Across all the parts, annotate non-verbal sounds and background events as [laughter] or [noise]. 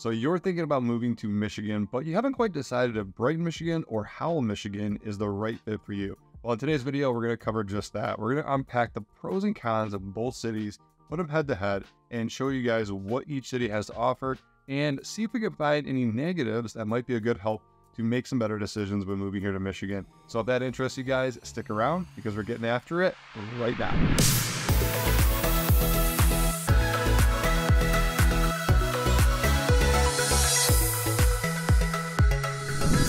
So you're thinking about moving to Michigan, but you haven't quite decided if Brighton, Michigan or Howell, Michigan is the right fit for you. Well, in today's video, we're going to cover just that. We're going to unpack the pros and cons of both cities, put them head to head, and show you guys what each city has to offer and see if we can find any negatives that might be a good help to make some better decisions when moving here to Michigan. So if that interests you guys, stick around because we're getting after it right now.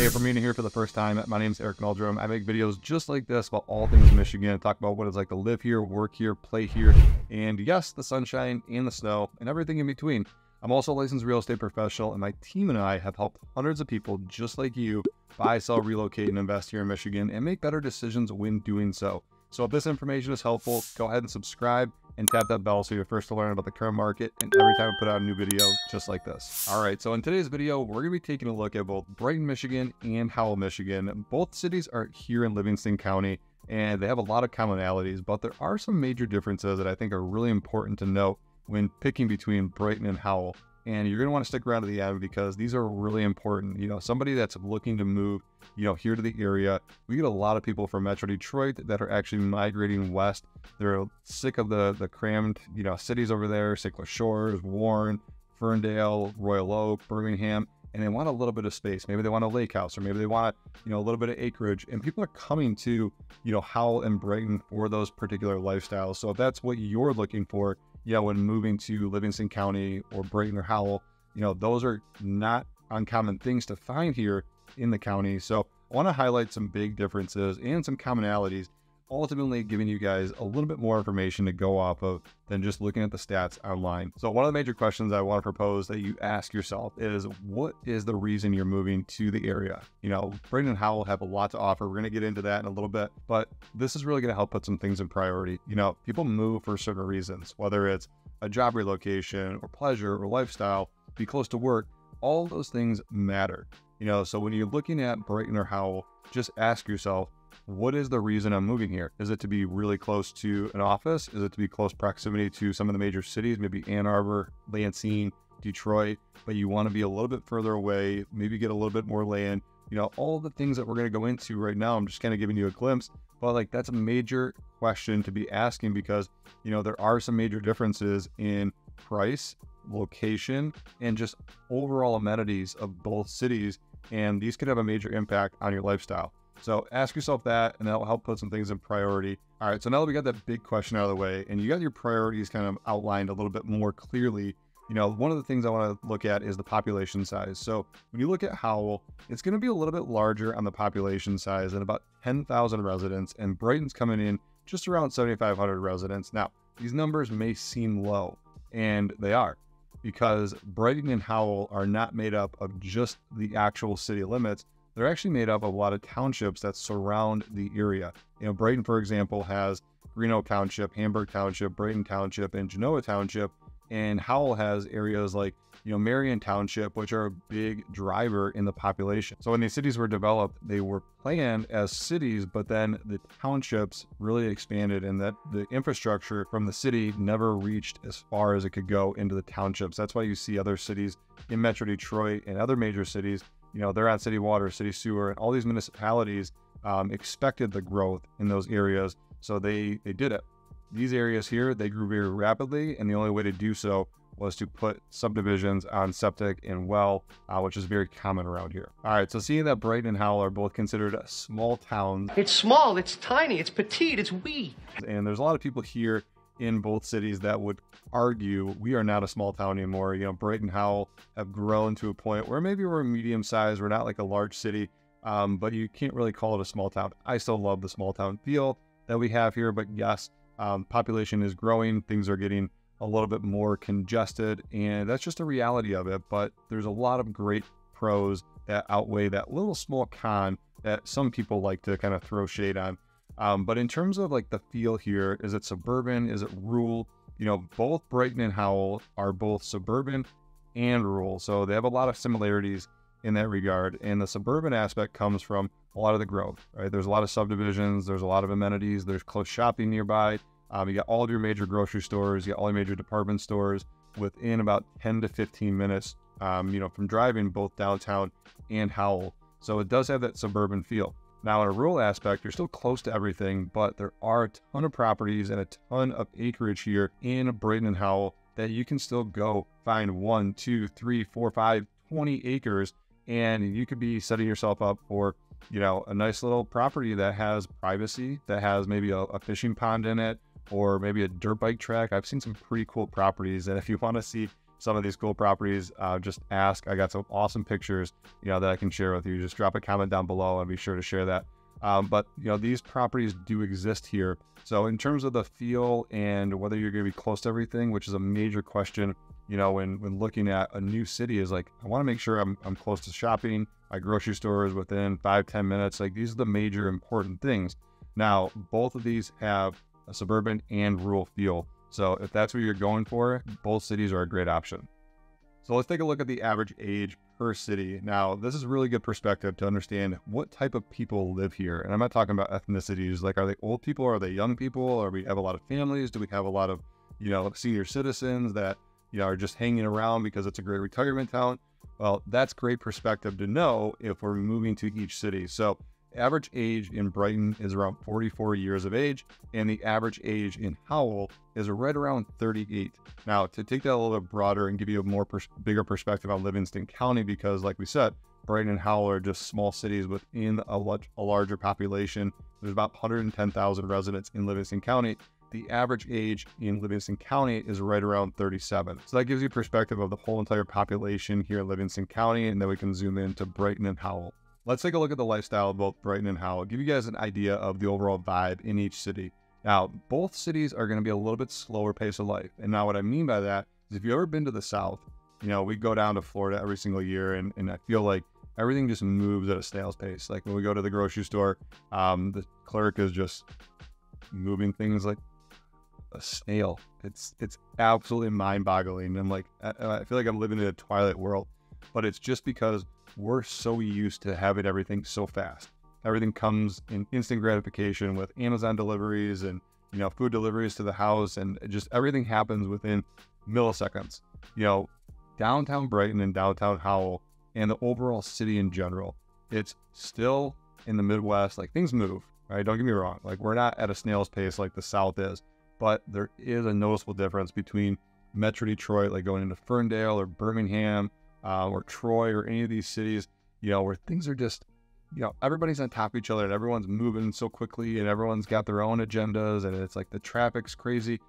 Hey, for me here for the first time, my name is Eric Meldrum. I make videos just like this about all things Michigan, talk about what it's like to live here, work here, play here, and yes, the sunshine and the snow and everything in between. I'm also a licensed real estate professional, and my team and I have helped hundreds of people just like you buy, sell, relocate, and invest here in Michigan and make better decisions when doing so. So if this information is helpful, go ahead and subscribe and tap that bell so you're first to learn about the current market and every time we put out a new video just like this. All right, so in today's video, we're gonna be taking a look at both Brighton, Michigan and Howell, Michigan. Both cities are here in Livingston County and they have a lot of commonalities, but there are some major differences that I think are really important to note when picking between Brighton and Howell and you're going to want to stick around to the end because these are really important. You know, somebody that's looking to move, you know, here to the area, we get a lot of people from Metro Detroit that are actually migrating west. They're sick of the the crammed, you know, cities over there, St. Shores, Warren, Ferndale, Royal Oak, Birmingham, and they want a little bit of space. Maybe they want a lake house, or maybe they want, you know, a little bit of acreage. And people are coming to, you know, Howell and Brighton for those particular lifestyles. So if that's what you're looking for, you know, when moving to Livingston County or Brighton or Howell, you know, those are not uncommon things to find here in the county. So I want to highlight some big differences and some commonalities ultimately giving you guys a little bit more information to go off of than just looking at the stats online. So one of the major questions I want to propose that you ask yourself is what is the reason you're moving to the area? You know, Brighton and Howell have a lot to offer. We're going to get into that in a little bit, but this is really going to help put some things in priority. You know, people move for certain reasons, whether it's a job relocation or pleasure or lifestyle, be close to work, all those things matter. You know, so when you're looking at Brighton or Howell, just ask yourself, what is the reason I'm moving here? Is it to be really close to an office? Is it to be close proximity to some of the major cities, maybe Ann Arbor, Lansing, Detroit, but you want to be a little bit further away, maybe get a little bit more land, you know, all the things that we're going to go into right now. I'm just kind of giving you a glimpse, but like that's a major question to be asking because, you know, there are some major differences in price, location, and just overall amenities of both cities. And these could have a major impact on your lifestyle. So ask yourself that, and that'll help put some things in priority. All right, so now that we got that big question out of the way, and you got your priorities kind of outlined a little bit more clearly, you know, one of the things I want to look at is the population size. So when you look at Howell, it's going to be a little bit larger on the population size at about 10,000 residents, and Brighton's coming in just around 7,500 residents. Now, these numbers may seem low, and they are because Brighton and Howell are not made up of just the actual city limits they're actually made up of a lot of townships that surround the area. You know, Brighton, for example, has Green Oak Township, Hamburg Township, Brighton Township, and Genoa Township. And Howell has areas like, you know, Marion Township, which are a big driver in the population. So when these cities were developed, they were planned as cities, but then the townships really expanded and that the infrastructure from the city never reached as far as it could go into the townships. That's why you see other cities in Metro Detroit and other major cities you know, they're on city water, city sewer, and all these municipalities um, expected the growth in those areas. So they, they did it. These areas here, they grew very rapidly, and the only way to do so was to put subdivisions on septic and well, uh, which is very common around here. All right, so seeing that Brighton and Howell are both considered small towns. It's small, it's tiny, it's petite, it's wee. And there's a lot of people here in both cities that would argue we are not a small town anymore. You know, Brighton Howell have grown to a point where maybe we're medium size, we're not like a large city, um, but you can't really call it a small town. I still love the small town feel that we have here, but yes, um, population is growing, things are getting a little bit more congested, and that's just a reality of it. But there's a lot of great pros that outweigh that little small con that some people like to kind of throw shade on. Um, but in terms of like the feel here, is it suburban? Is it rural? You know, both Brighton and Howell are both suburban and rural. So they have a lot of similarities in that regard. And the suburban aspect comes from a lot of the growth, right? There's a lot of subdivisions, there's a lot of amenities, there's close shopping nearby. Um, you got all of your major grocery stores, you got all your major department stores within about 10 to 15 minutes um, you know, from driving both downtown and Howell. So it does have that suburban feel. Now, in a rural aspect, you're still close to everything, but there are a ton of properties and a ton of acreage here in Brighton and Howell that you can still go find one, two, three, four, five, 20 acres, and you could be setting yourself up for, you know, a nice little property that has privacy, that has maybe a, a fishing pond in it, or maybe a dirt bike track. I've seen some pretty cool properties, and if you want to see some of these cool properties, uh, just ask. I got some awesome pictures, you know, that I can share with you. Just drop a comment down below and be sure to share that. Um, but you know, these properties do exist here. So in terms of the feel and whether you're going to be close to everything, which is a major question, you know, when when looking at a new city, is like I want to make sure I'm I'm close to shopping. My grocery store is within five ten minutes. Like these are the major important things. Now, both of these have a suburban and rural feel. So if that's what you're going for, both cities are a great option. So let's take a look at the average age per city. Now, this is really good perspective to understand what type of people live here. And I'm not talking about ethnicities. Like, are they old people? Are they young people? Or we have a lot of families? Do we have a lot of, you know, senior citizens that, you know, are just hanging around because it's a great retirement town? Well, that's great perspective to know if we're moving to each city. So average age in Brighton is around 44 years of age, and the average age in Howell is right around 38. Now, to take that a little bit broader and give you a more pers- bigger perspective on Livingston County, because like we said, Brighton and Howell are just small cities within a, larger population. There's about 110,000 residents in Livingston County. The average age in Livingston County is right around 37. So that gives you perspective of the whole entire population here in Livingston County, and then we can zoom into Brighton and Howell. Let's take a look at the lifestyle of both Brighton and Howell. Give you guys an idea of the overall vibe in each city. Now, both cities are going to be a little bit slower pace of life. And now, what I mean by that is if you've ever been to the South, you know, we go down to Florida every single year, and, and I feel like everything just moves at a snail's pace. Like when we go to the grocery store, um, the clerk is just moving things like a snail. It's it's absolutely mind-boggling. I'm like, I, I feel like I'm living in a twilight world, but it's just because we're so used to having everything so fast. Everything comes in instant gratification with Amazon deliveries and you know food deliveries to the house, and just everything happens within milliseconds. You know, downtown Brighton and downtown Howell and the overall city in general, it's still in the Midwest. Like things move, right? Don't get me wrong. Like we're not at a snail's pace like the South is, but there is a noticeable difference between Metro Detroit, like going into Ferndale or Birmingham uh, or Troy or any of these cities, you know, where things are just, you know, everybody's on top of each other and everyone's moving so quickly and everyone's got their own agendas and it's like the traffic's crazy.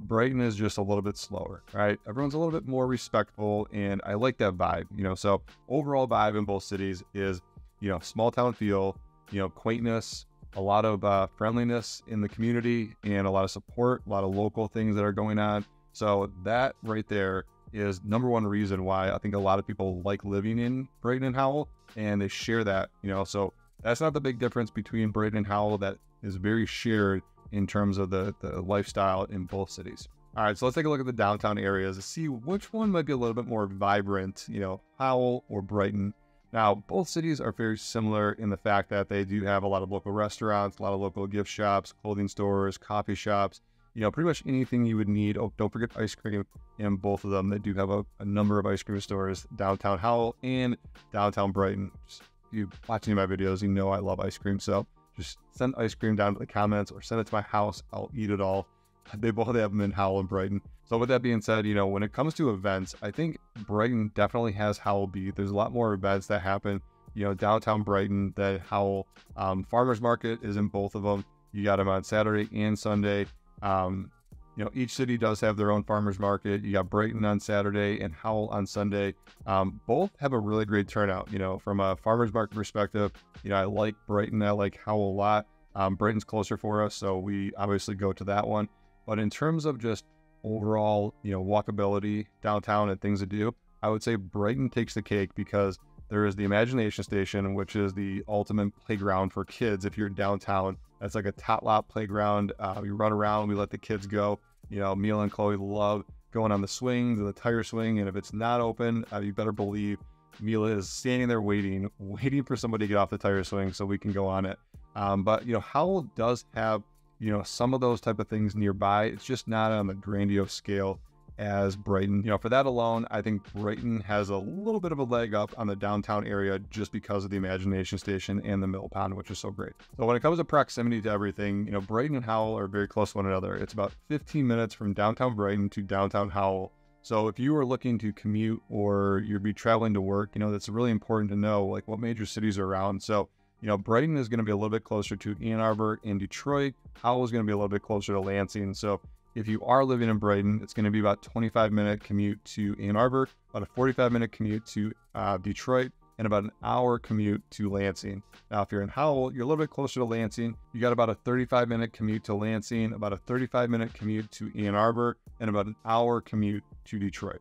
Brighton is just a little bit slower, right? Everyone's a little bit more respectful and I like that vibe, you know. So, overall vibe in both cities is, you know, small town feel, you know, quaintness, a lot of uh, friendliness in the community and a lot of support, a lot of local things that are going on. So, that right there is number one reason why I think a lot of people like living in Brighton and Howell, and they share that. You know, so that's not the big difference between Brighton and Howell. That is very shared in terms of the the lifestyle in both cities. All right, so let's take a look at the downtown areas to see which one might be a little bit more vibrant. You know, Howell or Brighton. Now, both cities are very similar in the fact that they do have a lot of local restaurants, a lot of local gift shops, clothing stores, coffee shops, you know, pretty much anything you would need. Oh, don't forget ice cream in both of them. They do have a, a number of ice cream stores downtown Howell and downtown Brighton. Just, you watching my videos, you know I love ice cream. So just send ice cream down to the comments or send it to my house. I'll eat it all. [laughs] They both have them in Howell and Brighton. So with that being said, you know, when it comes to events, I think Brighton definitely has Howell beat. There's a lot more events that happen, you know, downtown Brighton that Howell. Um, Farmers Market is in both of them. You got them on Saturday and Sunday. Um, you know, each city does have their own farmers market. You got Brighton on Saturday and Howell on Sunday. Um, both have a really great turnout. You know, from a farmers market perspective, you know, I like Brighton. I like Howell a lot. Um, Brighton's closer for us, so we obviously go to that one. But in terms of just overall, you know, walkability downtown and things to do, I would say Brighton takes the cake because there is the Imagination Station, which is the ultimate playground for kids. If you're downtown, that's like a tot lot playground. Uh, we run around, we let the kids go. You know, Mila and Chloe love going on the swings and the tire swing. And if it's not open, uh, you better believe Mila is standing there waiting, [laughs] waiting for somebody to get off the tire swing so we can go on it. Um, but you know, Howell does have you know some of those type of things nearby. It's just not on the grandiose scale as Brighton. You know, for that alone, I think Brighton has a little bit of a leg up on the downtown area just because of the Imagination Station and the Mill Pond, which is so great. So when it comes to proximity to everything, you know, Brighton and Howell are very close to one another. It's about 15 minutes from downtown Brighton to downtown Howell. So if you are looking to commute or you'll be traveling to work, you know, that's really important to know like what major cities are around. So you know, Brighton is going to be a little bit closer to Ann Arbor and Detroit. Howell is going to be a little bit closer to Lansing. So if you are living in Brighton, it's going to be about 25 minute commute to Ann Arbor, about a 45 minute commute to uh, Detroit, and about an hour commute to Lansing. Now, if you're in Howell, you're a little bit closer to Lansing. You got about a 35 minute commute to Lansing, about a 35 minute commute to Ann Arbor, and about an hour commute to Detroit.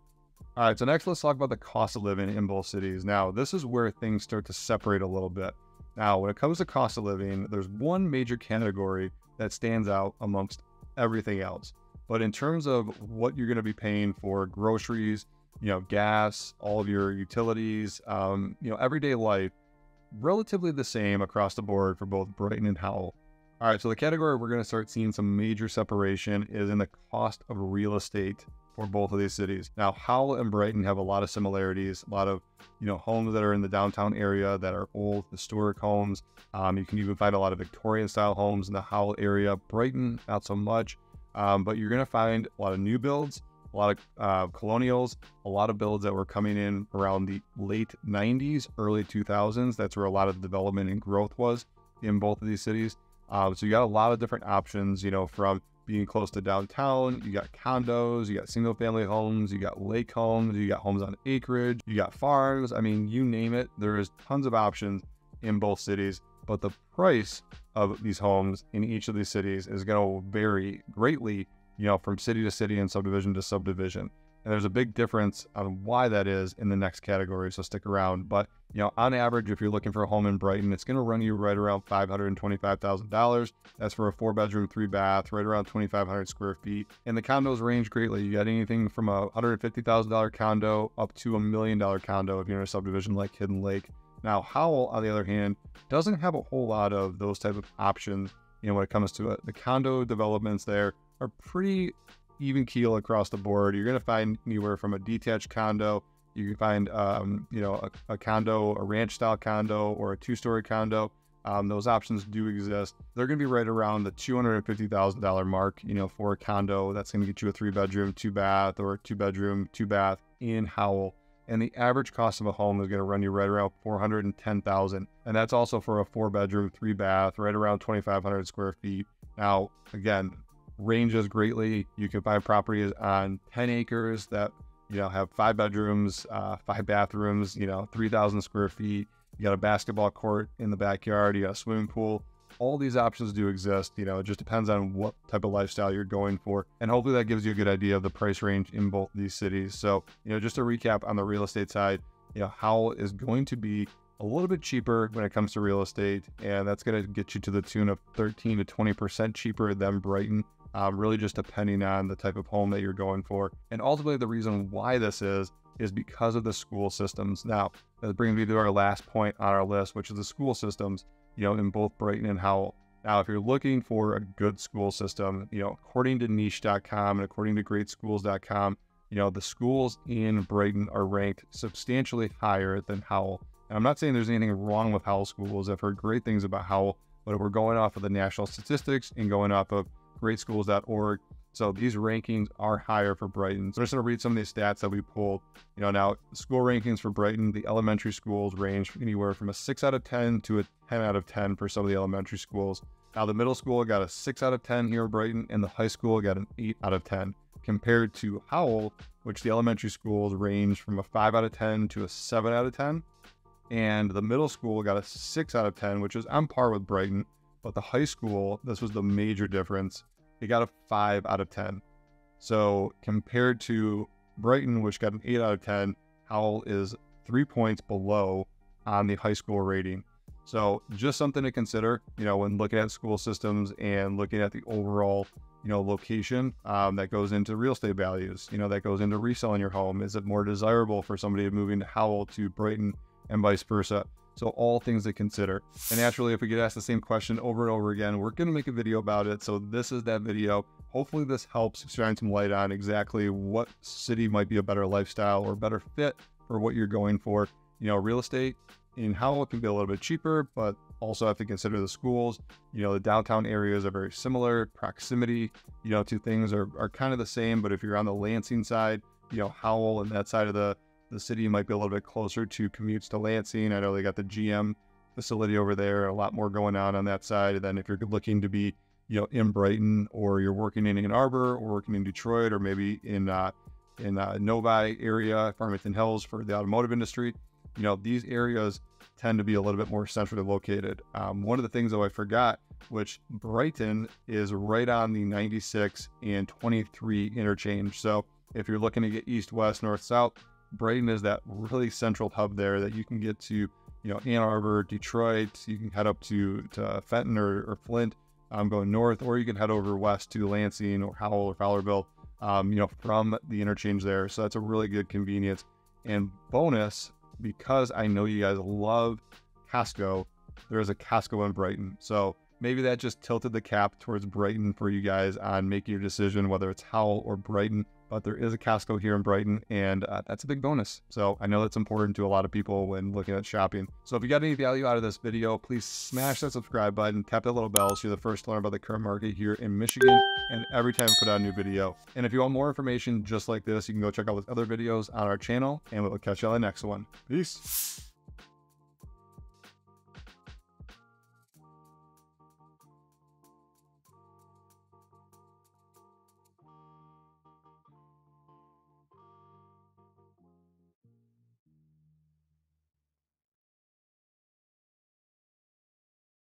All right, so next let's talk about the cost of living in both cities. Now, this is where things start to separate a little bit. Now, when it comes to cost of living, there's one major category that stands out amongst everything else. But in terms of what you're going to be paying for groceries, you know, gas, all of your utilities, um, you know, everyday life, relatively the same across the board for both Brighton and Howell. All right, so the category we're going to start seeing some major separation is in the cost of real estate for both of these cities. Now, Howell and Brighton have a lot of similarities, a lot of you know homes that are in the downtown area that are old historic homes. Um, you can even find a lot of Victorian style homes in the Howell area. Brighton, not so much, um, but you're going to find a lot of new builds, a lot of uh, colonials, a lot of builds that were coming in around the late 90s, early 2000s. That's where a lot of development and growth was in both of these cities. Um, so you got a lot of different options, you know, from being close to downtown. You got condos, you got single family homes, you got lake homes, you got homes on acreage, you got farms. I mean, you name it. There is tons of options in both cities, but the price of these homes in each of these cities is going to vary greatly, you know, from city to city and subdivision to subdivision. And there's a big difference on why that is in the next category. So stick around. But, you know, on average, if you're looking for a home in Brighton, it's going to run you right around $525,000. That's for a four bedroom, three bath, right around 2,500 square feet. And the condos range greatly. You got anything from a $150,000 condo up to a million dollar condo if you're in a subdivision like Hidden Lake. Now, Howell, on the other hand, doesn't have a whole lot of those type of options. You know, when it comes to it, the condo developments there are pretty even keel across the board. You're going to find anywhere from a detached condo. You can find, um, you know, a, a, condo, a ranch style condo, or a two story condo. Um, those options do exist. They're going to be right around the $250,000 mark, you know, for a condo. That's going to get you a three bedroom, two bath, or two bedroom, two bath in Howell. And the average cost of a home is going to run you right around 410,000. And that's also for a four bedroom, three bath, right around 2,500 square feet. Now, again, ranges greatly. You can find properties on 10 acres that, you know, have five bedrooms, uh, five bathrooms, you know, 3,000 square feet. You got a basketball court in the backyard, you got a swimming pool. All these options do exist. You know, it just depends on what type of lifestyle you're going for. And hopefully that gives you a good idea of the price range in both these cities. So, you know, just to recap on the real estate side, you know, Howell is going to be a little bit cheaper when it comes to real estate, and that's going to get you to the tune of 13 to 20% cheaper than Brighton um, really just depending on the type of home that you're going for. And ultimately, the reason why this is, is because of the school systems. Now, that brings me to our last point on our list, which is the school systems, you know, in both Brighton and Howell. Now, if you're looking for a good school system, you know, according to niche.com and according to greatschools.com, you know, the schools in Brighton are ranked substantially higher than Howell. And I'm not saying there's anything wrong with Howell schools. I've heard great things about Howell, but if we're going off of the national statistics and going off of greatschools.org. So these rankings are higher for Brighton. So I'm just going to read some of these stats that we pulled. You know, now school rankings for Brighton, the elementary schools range anywhere from a 6 out of 10 to a 10 out of 10 for some of the elementary schools. Now the middle school got a 6 out of 10 here in Brighton, and the high school got an 8 out of 10, compared to Howell, which the elementary schools range from a 5 out of 10 to a 7 out of 10. And the middle school got a 6 out of 10, which is on par with Brighton. But the high school, this was the major difference. It got a 5 out of 10. So compared to Brighton, which got an 8 out of 10, Howell is three points below on the high school rating. So just something to consider, you know, when looking at school systems and looking at the overall, you know, location um, that goes into real estate values, you know, that goes into reselling your home. Is it more desirable for somebody moving to Howell to Brighton and vice versa? So all things to consider. And naturally, if we get asked the same question over and over again, we're going to make a video about it. So this is that video. Hopefully this helps shine some light on exactly what city might be a better lifestyle or better fit for what you're going for. You know, real estate in Howell can be a little bit cheaper, but also have to consider the schools. You know, the downtown areas are very similar. Proximity, you know, to things are, are kind of the same. But if you're on the Lansing side, you know, Howell and that side of the the city might be a little bit closer to commutes to Lansing. I know they got the GM facility over there, a lot more going on on that side. And then if you're looking to be, you know, in Brighton or you're working in Ann Arbor or working in Detroit or maybe in uh, in uh, Novi area, Farmington Hills for the automotive industry, you know, these areas tend to be a little bit more centrally located. Um, one of the things though I forgot, which Brighton is right on the 96 and 23 interchange. So if you're looking to get east, west, north, south, Brighton is that really central hub there that you can get to, you know, Ann Arbor, Detroit. You can head up to to Fenton or, or Flint, um, going north, or you can head over west to Lansing or Howell or Fowlerville, um, you know, from the interchange there. So that's a really good convenience. And bonus, because I know you guys love Costco, there is a Costco in Brighton. So maybe that just tilted the cap towards Brighton for you guys on making your decision whether it's Howell or Brighton but there is a Costco here in Brighton, and uh, that's a big bonus. So I know that's important to a lot of people when looking at shopping. So if you got any value out of this video, please smash that subscribe button, tap that little bell so you're the first to learn about the current market here in Michigan, and every time we put out a new video. And if you want more information just like this, you can go check out those other videos on our channel, and we'll catch you on the next one. Peace.